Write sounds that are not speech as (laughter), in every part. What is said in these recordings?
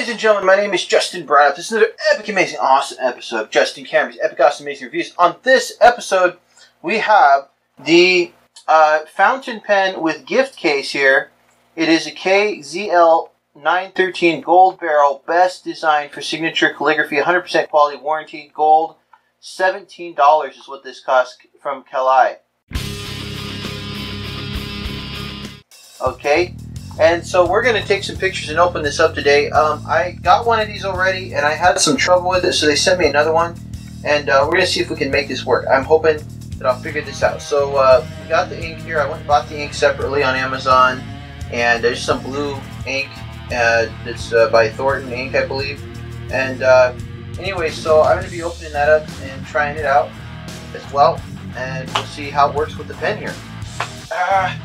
Ladies and gentlemen, my name is Justin Breithaupt. This is another epic, amazing, awesome episode of Justin Cameron's Epic, Awesome, Amazing Reviews. On this episode, we have the uh, fountain pen with gift case here. It is a KZL 913 gold barrel, best design for signature calligraphy, 100% quality warranty, gold. $17 is what this costs from Kalai. Okay, and so we're going to take some pictures and open this up today. Um, I got one of these already, and I had some trouble with it, so they sent me another one. And uh, we're going to see if we can make this work. I'm hoping that I'll figure this out. So uh, we got the ink here. I went and bought the ink separately on Amazon, and there's some blue ink uh, that's uh, by Thornton Ink, I believe. And uh, anyway, so I'm going to be opening that up and trying it out as well, and we'll see how it works with the pen here. Ah.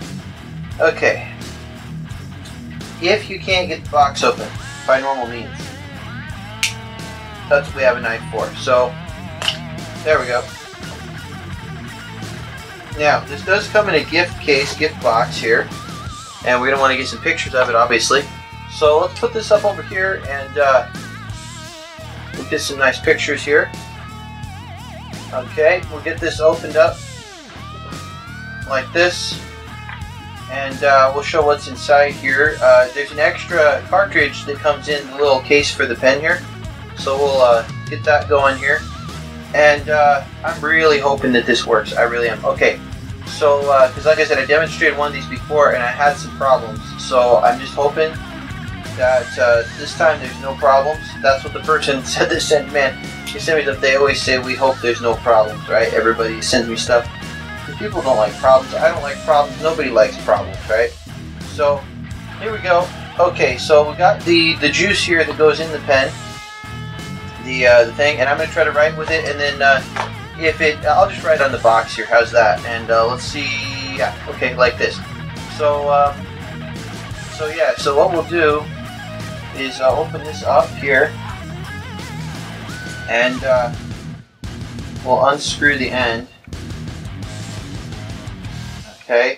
Okay. If you can't get the box open by normal means, that's what we have a knife for. So, there we go. Now, this does come in a gift case, gift box here, and we're going to want to get some pictures of it, obviously. So let's put this up over here, and uh, we'll get some nice pictures here. Okay, we'll get this opened up like this and uh, we'll show what's inside here. Uh, there's an extra cartridge that comes in the little case for the pen here, so we'll uh, get that going here. And uh, I'm really hoping that this works. I really am. Okay, so because uh, like I said, I demonstrated one of these before and I had some problems, so I'm just hoping that uh, this time there's no problems. That's what the person (laughs) said that sent man. He sent me that they always say we hope there's no problems, right? Everybody sends me stuff people don't like problems. I don't like problems. Nobody likes problems, right? So here we go. Okay, so we got the the juice here that goes in the pen, the uh, the thing, and I'm gonna try to write with it, and then uh, if it, I'll just write on the box here. How's that? And uh, let's see. Yeah, okay, like this. So um, so yeah, so what we'll do is uh, open this up here, and uh, we'll unscrew the end. Okay.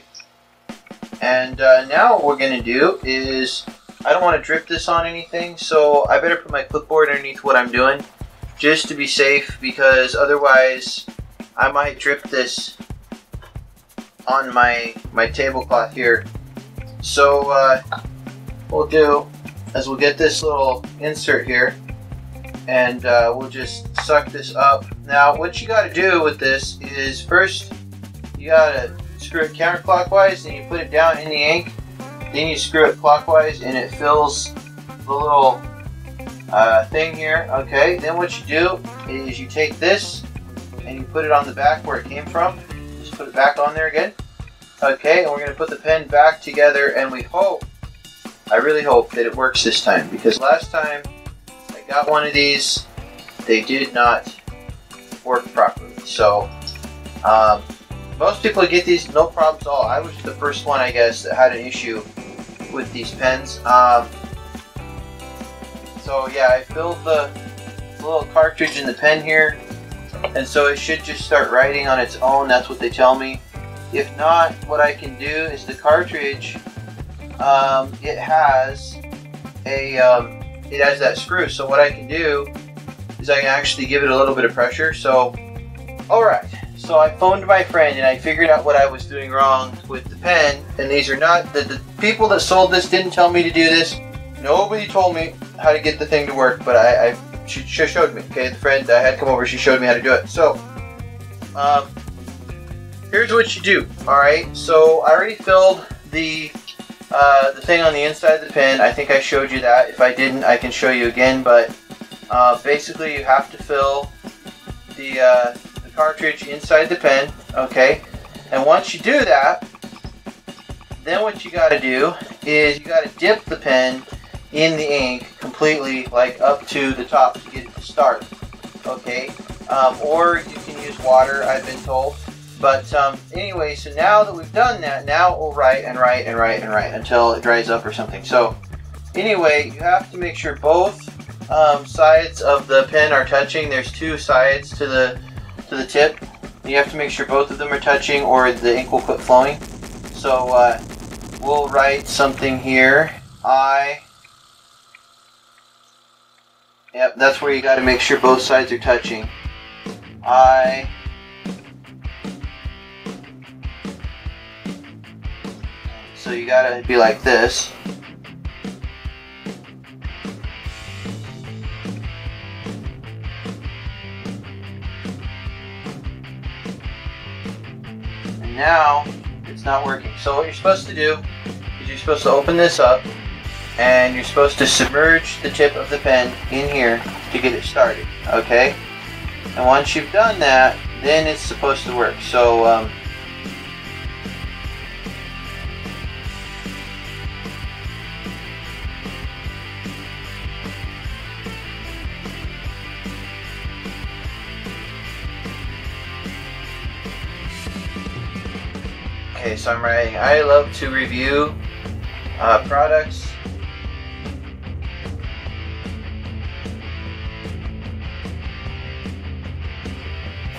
And uh, now what we're going to do is, I don't want to drip this on anything, so I better put my clipboard underneath what I'm doing, just to be safe, because otherwise I might drip this on my, my tablecloth here. So uh, we'll do is we'll get this little insert here, and uh, we'll just suck this up. Now what you got to do with this is first you got to screw it counterclockwise, then you put it down in the ink, then you screw it clockwise and it fills the little uh, thing here. Okay, then what you do is you take this and you put it on the back where it came from. Just put it back on there again. Okay, and we're going to put the pen back together and we hope, I really hope that it works this time because last time I got one of these, they did not work properly. So, um, most people get these no problems at all. I was the first one, I guess, that had an issue with these pens. Um, so yeah, I filled the little cartridge in the pen here, and so it should just start writing on its own. That's what they tell me. If not, what I can do is the cartridge. Um, it has a um, it has that screw. So what I can do is I can actually give it a little bit of pressure. So, all right. So I phoned my friend and I figured out what I was doing wrong with the pen. And these are not, the, the people that sold this didn't tell me to do this. Nobody told me how to get the thing to work, but I, I she, she showed me. Okay, the friend I had come over, she showed me how to do it. So, um, here's what you do. All right, so I already filled the uh, the thing on the inside of the pen. I think I showed you that. If I didn't, I can show you again. But uh, basically, you have to fill the uh, cartridge inside the pen, okay? And once you do that, then what you got to do is you got to dip the pen in the ink completely, like up to the top to get it to start, okay? Um, or you can use water, I've been told. But um, anyway, so now that we've done that, now we'll write and write and write and write until it dries up or something. So anyway, you have to make sure both um, sides of the pen are touching. There's two sides to the to the tip. You have to make sure both of them are touching or the ink will quit flowing. So uh, we'll write something here. I Yep, that's where you got to make sure both sides are touching. I so you gotta be like this. Now it's not working. So what you're supposed to do is you're supposed to open this up and you're supposed to submerge the tip of the pen in here to get it started, okay? And once you've done that, then it's supposed to work. So, um, Okay, so I'm writing, I love to review uh, products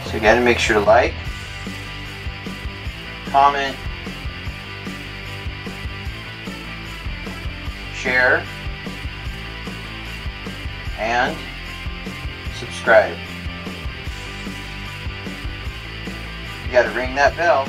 So gotta make sure to like, comment, share, and subscribe. You gotta ring that bell.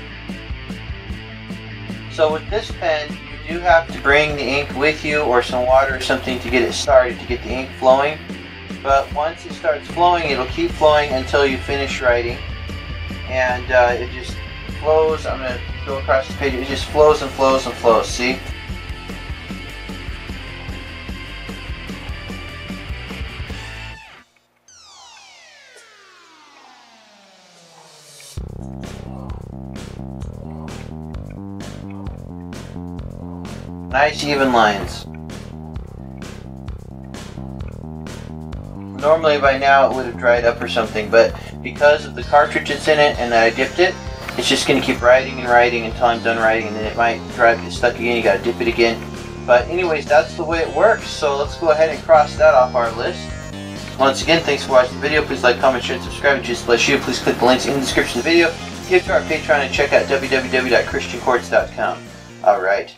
So with this pen, you do have to bring the ink with you or some water or something to get it started, to get the ink flowing. But once it starts flowing, it'll keep flowing until you finish writing. And uh, it just flows. I'm going to go across the page. It just flows and flows and flows. See? Nice even lines. Normally by now it would have dried up or something, but because of the cartridge that's in it and I dipped it, it's just going to keep writing and writing until I'm done writing and then it might drive get stuck again, you got to dip it again. But anyways, that's the way it works, so let's go ahead and cross that off our list. Once again, thanks for watching the video. Please like, comment, share, and subscribe. Just bless you. Please click the links in the description of the video. Give to our Patreon and check out www.christianquartz.com. Alright.